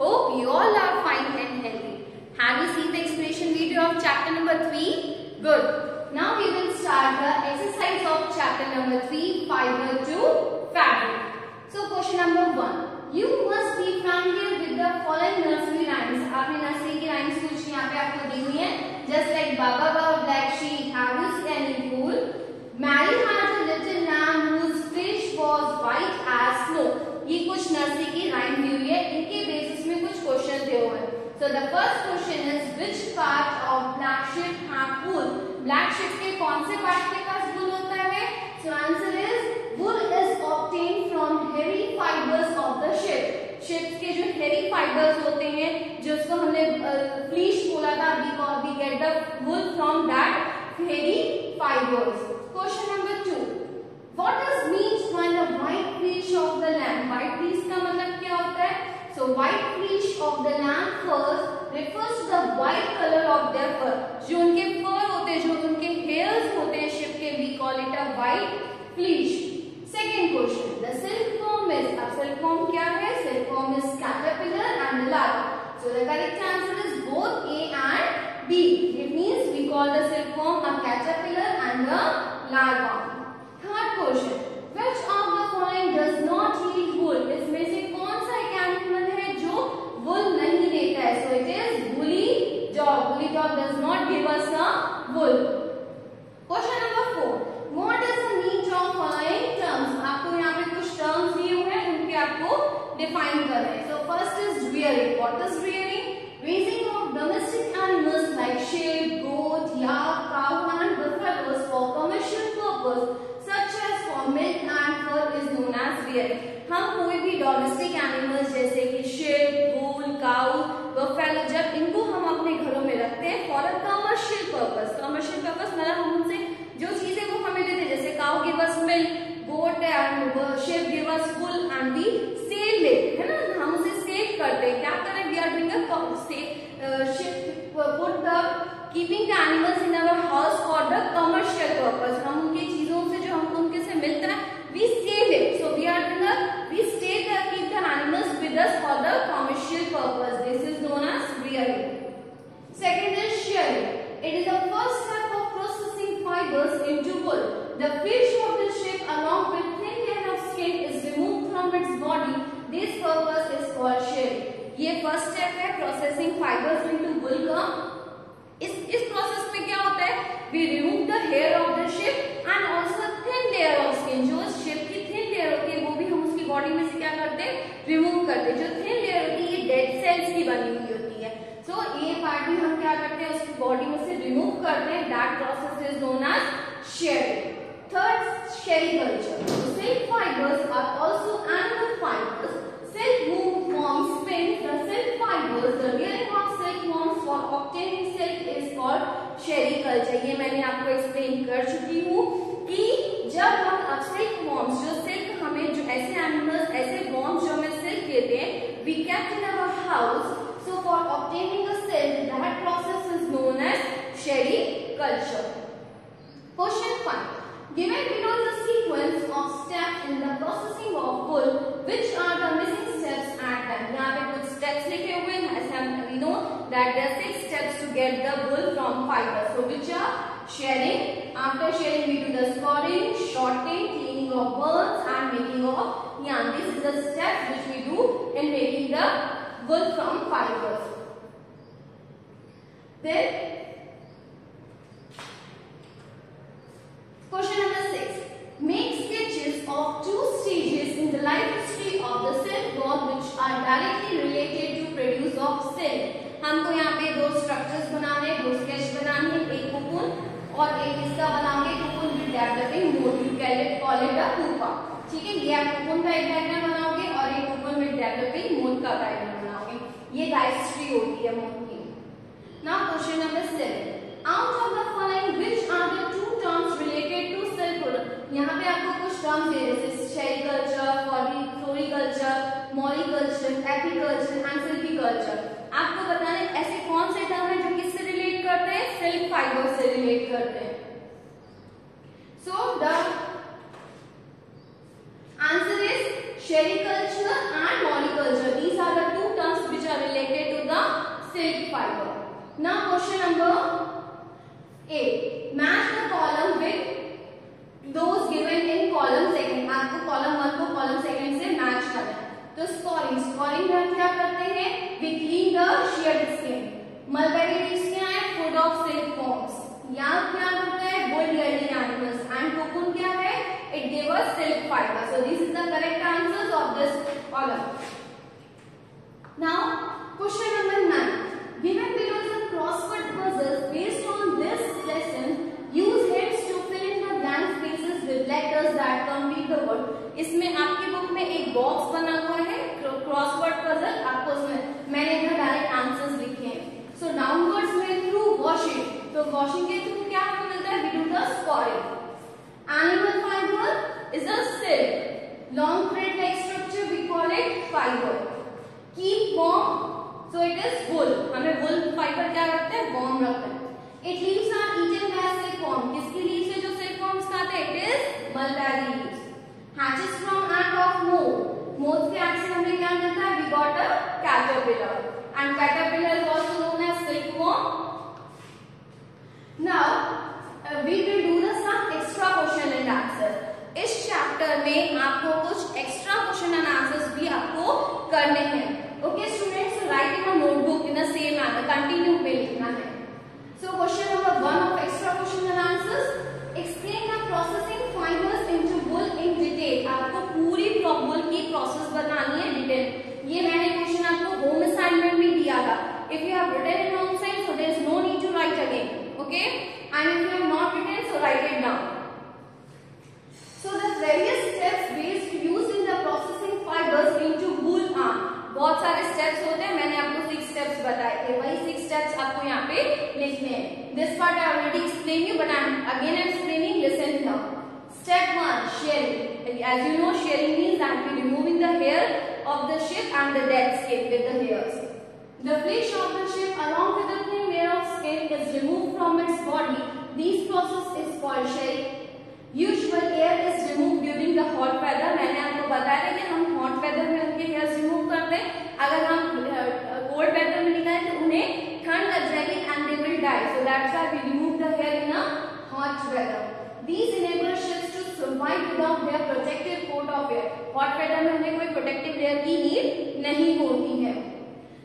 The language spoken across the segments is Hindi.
Hope you all are fine and healthy. Have you seen the explanation video of chapter number 3? Good. Now we will start the exercise of chapter number 3, fiber to fabric. So question number 1. You must be familiar with the following nursery rhymes. आपने nursery की rhymes कुछ यहाँ पे आपको दी हुई है. Just like Baba Baba Black Sheep, have you seen any fool? Mary had a little lamb whose fish was white as snow. ये कुछ नर्सरी की राइम दी हुई है इनके बेसिस में कुछ क्वेश्चन दिए हुए हैं so the first question is which part of black sheep have wool के कौन से पार्ट के पास वूल होता है? So answer is wool is obtain from heavy fibres of the sheep sheep के जो हेवी फाइबर्स होते हैं जो उसको हमने फ्लीश बोला था because we get the wool from that heavy fibres question number two What does means when the white fleece of the lamb? White fleece का मतलब क्या होता है? So white fleece of the lamb furs refers to the white color of their fur. जो उनके fur होते हैं, जो उनके hairs होते हैं शिप के, we call it a white fleece. Second question, the silkworm is. अब silkworm क्या है? Silkworm is caterpillar and larva. So the correct answer is both A and B. It means we call the silkworm a caterpillar and a larva. Third question which of the following does not yield wool इसमें से कौन सा एक एनिमल है जो wool नहीं देता है so it is woolly dog woolly dog does not give us a wool question number 4 what is the meaning of following terms आपको यहाँ पे कुछ terms दिए हुए हैं उनके आपको define करना हैं so first is rearing what is rearing raising of domestic animals like sheep goat yak cow and buffaloes for commercial purpose such as for milk and fur is known as rearing. हम कोई भी डोमेस्टिक एनिमल्स जैसे कि शेप बुल काउ बफेलो जब इनको हम अपने घरों में रखते हैं for a commercial purpose commercial purpose मतलब हम उनसे जो चीज़ें वो हमें देते हैं जैसे cow give us milk goat and sheep give us wool and we sell it है ना हम उसे सेव करते हैं क्या करें we are doing a sheep put the keeping the animals in our house for the commercial purpose हम उनकी चीज़ों से जो हमको उनके से मिलता है we save it so we are the we stay the keep the animals with us for the commercial purpose this is known as rearing second is shearing it is the first step of processing fibers into wool the fish of the sheep along with thin layer of skin is removed from its body this purpose is called shearing ये फ़र्स्ट स्टेप है प्रोसेसिंग फाइबर्स इनटू वुल का इस इस प्रोसेस में क्या होता है? We remove the hair of the sheep and also thin layer of skin जो शिप की थिन लेयर होती है वो भी हम उसकी बॉडी में से क्या करते हैं? रिमूव करते हैं। जो थिन लेयर होती है ये डेड सेल्स की बनी हुई होती है। सो so, ये पार्ट भी हम क्या करते हैं? उसकी बॉडी में से रिमूव करते हैं। That process is known as shearing third sericulture silk fibres are also animal fibres silk worm forms spin the silk fibers the rearing of silkworms for obtaining silk is called sericulture ये मैंने आपको एक्सप्लेन कर चुकी हूँ कि जब हम अब सिल्क जो सिल्क हमें जो ऐसे एनिमल्स ऐसे वॉर्म्स जो हमें सिल्क देते हैं we kept in our house so for a silk that process is known as sericulture question 5 Given below the sequence of steps in the processing of wool, which are the missing steps at them? यहाँ पे कुछ steps लिखे हुए हैं हम we know that there are six steps to get the wool from fiber. So which are shearing. After sharing, we do the scoring, sorting, cleaning of words and making of yarn. This is the steps which we do in making the wool from fibers. Then और एक इसका बनाएँगे with developing moth you can it pupa ठीक है, ये आप कोकून का एक डायग्राम बनाओगे? और एक कोकून विद डेवलपिंग मोड का डायग्राम बनाओगे। ये हिस्ट्री होती है मोड की। Now question number seven out of the following, which are the two terms related to silk product? यहाँ पे आपको कुछ टर्म्स दे जैसे sericulture floriculture moriculture apiculture and आपको बताना है ऐसे कौन से टर्म है सिल्क फाइबर से रिलेट करते हैं। So the answer is sericulture and moriculture these are the two terms which are related to the silk fibre now question number eight match the column with those given in column second आपको कॉलम वन को कॉलम सेकंड से मैच करना है। तो स्कोरिंग स्कोरिंग में हम क्या करते हैं? With lean the shear skin mulberry leaves क्या फ़ूड ऑफ़ सिल्क फॉर्म्स यहाँ क्या करता wool layering animals and cocoon क्या it give us silk fibre so this is the correct answers of this column now question number 9 given below is a crossword puzzle based on this lesson use heads to fill in the blank spaces with letters that complete the word. इसमें आपकी बुक में एक बॉक्स बना हुआ है क्रॉसवर्ड पजल आपको मैंने इधर डायरेक्ट आंसर्स लिखे हैं सो डाउनवर्ड्स में थ्रू वॉशिंग तो वॉशिंग के थ्रू क्या हमें मिलता है? We do the scoring animal fibre is a silk long thread like structure we call it fibre keep warm so it is wool हमें वुल फाइबर क्या रखते हैं? वार्म रखते हैं. It leaves are eaten by silk worm किसकी लीव्स है? जो सिल्क फॉर्म्स खाते हैं? It is mulberry leaves hatches from end of moth moth के एंड से हमें क्या मिलता है? We got a caterpillar and caterpillar is also now uh, we will do the some extra question and answer. As you know shearing means that we removing the hair of the sheep and the dead skin with the hairs the flesh of the sheep along with the thin layer of skin is removed from its body this process is called shearing usual hair is remove during the hot weather मैंने आपको बताया था कि हम हॉट वेदर में उनके हेयर्स रिमूव करते हैं अगर हम कोल्ड वेदर में निकालें तो उन्हें ठंड लग जाएगी and they will die so that's why we remove the hair in a hot weather These enable ships survive without their protective coat of hair. Hot weather में उन्हें कोई protective layer की नीड नहीं होती है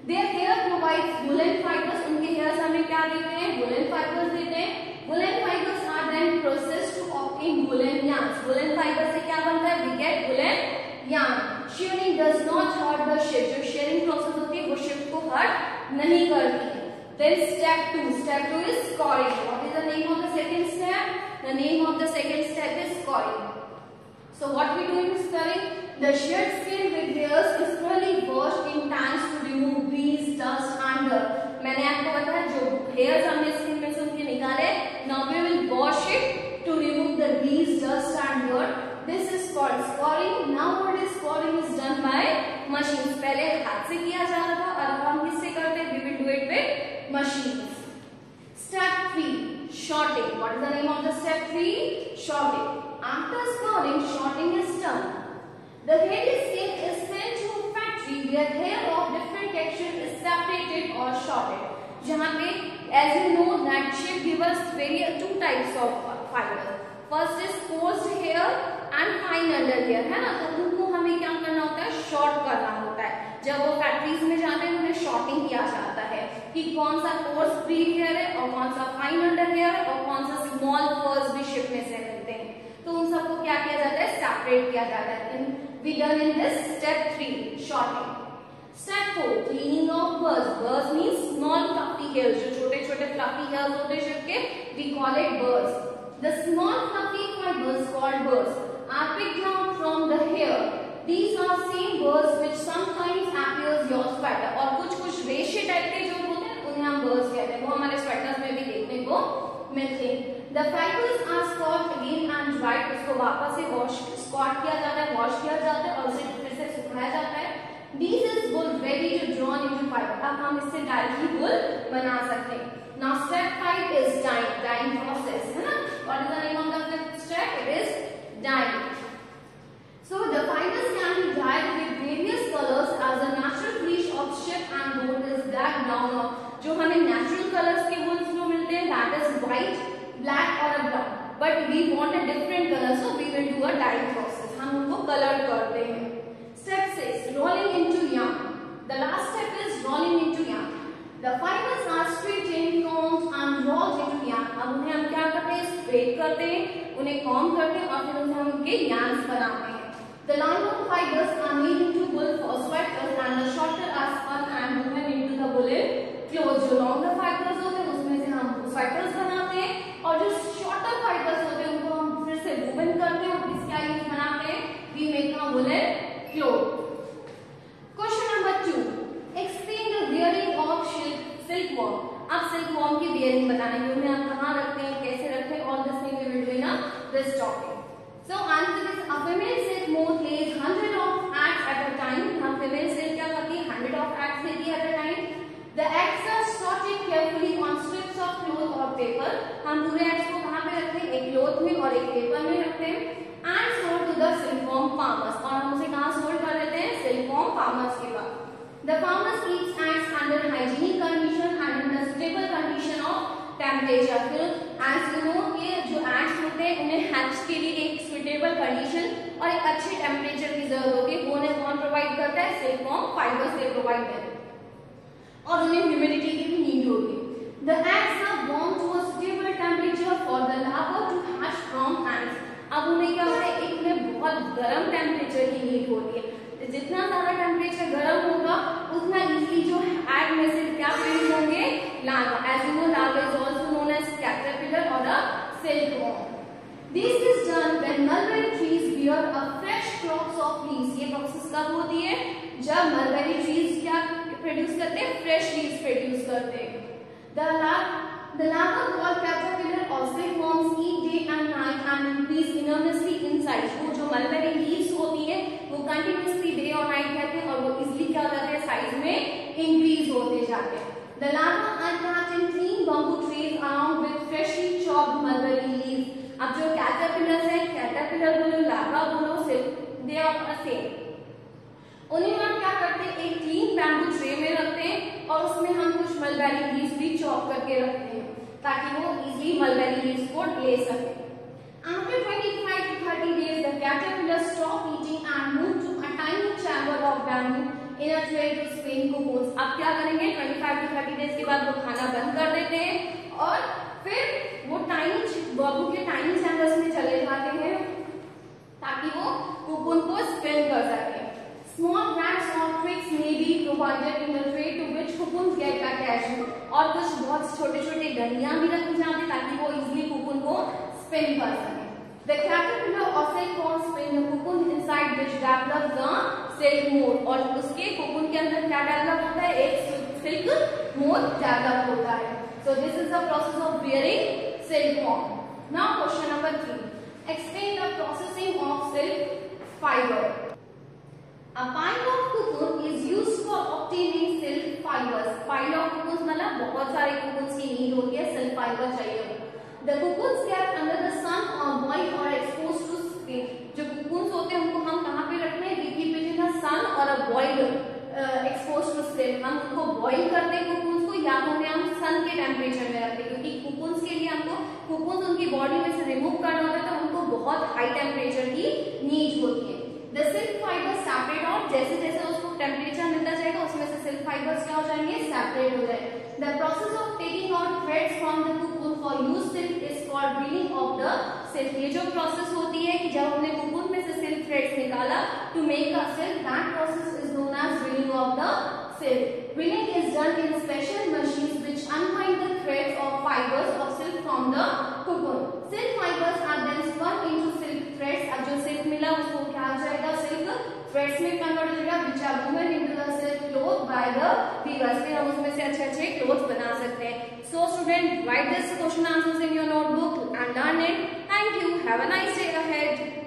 Their hair provides woolen fibers. उनके hairs हमें क्या देते हैं woolen fibers देते हैं woolen fibers are then processed to obtain woolen yarns. woolen fiber से क्या बनता है we get woolen yarn. shearing does not hurt the ship. जो shearing process होती है वो ship को hurt नहीं करती है Then step two. Step two is scoring. What is the name of the second step? The name of the second step is scoring. So what we do in scoring? The sheared skin with hairs is thoroughly washed in tanks to remove grease, dust and dirt. मैंने आपको बताया जो hairs हमने स्किन में से उनके निकाले now we will wash it to remove the grease, dust and dirt. This is called scoring. Now what is scoring is done by machines. पहले हाथ से किया जाता Shorting. What is the name of the step 3? Shorting. After scoring, shorting is done. The hairy skin is sent to factory where hair of different texture is separated or shorted. जहाँ पे as you know that shape give us very two types of fiber. First is coarse hair and fine under hair है ना तो उनको हमें क्या करना होता है शॉर्ट करना होता है जब वो फैक्ट्रीज में जाते हैं उन्हें शॉर्टिंग किया जाता है कि कौन सा कोर्स फ्री हेयर है और कौन सा फाइन अंडर हेयर है और कौन सा स्मॉल फर्स भी शिप में से मिलते हैं। तो उन सबको क्या किया जाता है? सेपरेट किया जाता है। We done in this step three sorting step four cleaning of burrs burrs means small fluffy hairs जो छोटे छोटे फ्लफी हेयर्स होते शिप के we call it burrs the small fluffy fibres called burrs are picked out from the hair. These are same birds which sometimes appears your sweater और कुछ कुछ रेशे टाइप के हैं birds कहते हैं वो हमारे स्वेटर्स में भी देखने को मिलते हैं the fibers are scoured again and dried उसको वापस से वॉश स्कॉट किया जाता है वॉश किया जाता है और उसे फिर से सुखाया जाता है This is wool ready to drawn into fiber. अब हम इससे डायरेक्टली wool बना सकते हैं. Now step five is dyeing, dyeing process, है ना? What is the name of the step? It is dyeing. So the fibers can be dyed with various colors as the natural fleece of sheep and goat is black, brown और जो हमें नेचुरल कलर्स के वुल्स जो मिलते हैं दैट इज़ व्हाइट ब्लैक और a brown but we want a different colour so we will do a dye process हम उनको कलर करते हैं. Step 6 rolling into yarn the last step is rolling into yarn the fibres are in combs and rolled into yarn अब उन्हें हम क्या करते हैं? स्ट्रेट करते हैं, उन्हें कॉम करते हैं और फिर उन्हें हम उनके याम्स बनाते हैं. The long fibers are made into wool for sweaters and the shorter are spun and woven into the woolen जो longer fibers होते हैं उसमें से हम sweaters बनाते हैं और जो shorter fibers होते हैं उनको हम फिर से woven करते हैं और इसका यूज़ बनाते हैं we make a woolen cloth. Question number two. Explain the wearing of silk silkworm. अब silkworm की wearing बताना है उन्हें आप कहाँ रखते हैं कैसे रखते हैं all this thing we will do in a this topic. So answer is a female silk moth lays hundred of eggs at a time. हम female silk क्या करती है hundred of eggs देती है at a time. The eggs are sorted carefully on strips of paper हम पूरे एड्स को कहाँ पे रखते हैं? एक क्लोथ में और एक पेपर में रखते हैं। And sold to the farmers और हम उसे कहाँ सोल्ड कर देते हैं? सिल्फॉर्म फार्मर्स के पास the farmers keeps and under hygienic condition and in the stable condition of temperature फिर एंड यू नो जो एंड्स होते हैं, उन्हें हेल्थ के लिए एक सुटेबल कंडीशन और एक अच्छे टेम्परेचर की ज़रूरत होती है, वो कौन प्रोवाइड करता है? सिल्फॉर्म फाइबर से प्रोवाइड करते हैं और उन्हें ह्यूमिडिटी की भी नीड होगी the eggs of for the larva to hatch from eggs अब उन्हें क्या होता है? एक उन्हें बहुत गर्म टेम्परेचर की नीड होती है। जितना ज़्यादा टेम्परेचर गर्म होगा, उतना इजीली जो एग में से क्या प्रोड्यूस होंगे? Larva as you know larva is also known as caterpillar और a silkworm This is done when mulberry trees bear a fresh crops of leaves. ये प्रोसेस कब होती है? जब मलबेरी ट्रीज क्या प्रोड्यूस करते हैं? फ्रेश लीव्स प्रोड्यूस करते हैं। The larva the larva called caterpillar or silkworms eat day and night and increase enormously in size. वो जो मलबेरी लीव्स होती है वो कंटिन्यूसली डे और नाइट रहते हैं और वो इजिली क्या हो जाते हैं साइज़ में इंक्रीज होते जाते हैं The larva are caught in clean bamboo trees along with freshly chopped mulberry leaves. अब जो कैटरपिलर है कैटरपिलर बोलो लार्वा बोलो दे आर सेम उन्हें हम क्या करते हैं एक क्लीन बैम्बू ट्रे में रखते हैं और उसमें हम कुछ मलबेरी लीव्स भी चॉप करके रखते हैं ताकि वो इजीली मलबेरी लीव्स को ले सके। After 25 to 30 days, the caterpillar stop eating and move to a tiny chamber of bamboo in a tray to spin cocoons. अब क्या करेंगे? 25 to 30 days के बाद वो खाना बंद कर देते हैं और फिर वो टाइनी बॉबू के टाइनी चैम्बर्स में चले जाते हैं ताकि वो कुकुन को स्पिन कर सके Small rats or twigs provided in the tray to which cocoons और कुछ बहुत छोटे छोटे डंडियाँ भी रखी जाती ताकि वो इजिली कुकुन को स्पिन कर सके The caterpillar silkworm spin the cocoon inside which develops the silk moth और उसके cocoon के अंदर क्या डेवलप होता है एक silk moth डेवलप होता है So this is the process of wearing silkworm. Now question number three. Explain the processing of silk fiber. A pile of cocoon is used for obtaining silk fibers. Pile of cocoons मतलब बहुत सारे cocoons की नीड होती है silk fiber चाहिए The cocoons kept under the sun or boiled or exposed to skin. जो cocoons होते हैं उनको हम कहाँ पे रखते हैं? We keep it in the sun or a boiled uh, exposed to skin. हम उनको boil करते हैं cocoons को या तो उन्हें हम sun के temperature में रखते हैं क्योंकि cocoons के लिए हमको cocoons उनकी body में से remove करना होता है तो उनको बहुत high temperature की need होती है The silk fibers separate out जैसे जैसे उसको टेम्परेचर मिलता जाएगा उसमें से सिल्क फाइबर्स क्या हो जाएँगे सेपरेट हो जाएँगे The process of taking out threads from the cocoon for use silk is called weaning of the silk. ये जो process होती है कि जब हमने cocoon में से silk threads निकाला to make a silk, that process is known as weaning of the silk. Weaning is done in special machines which unwind the threads or fibers of silk from the cocoon. Silk fibers are then spun into silk threads. अब जो silk मिला उसको करना चाहिएगा सिर्फ़ फ्रेंड्स में क्या कर देगा विचार woven in the cloth by the figures फिर हम उसमें से अच्छे अच्छे क्लोथ बना सकते हैं। So student write this question answers in your notebook and learn it thank you have a nice day ahead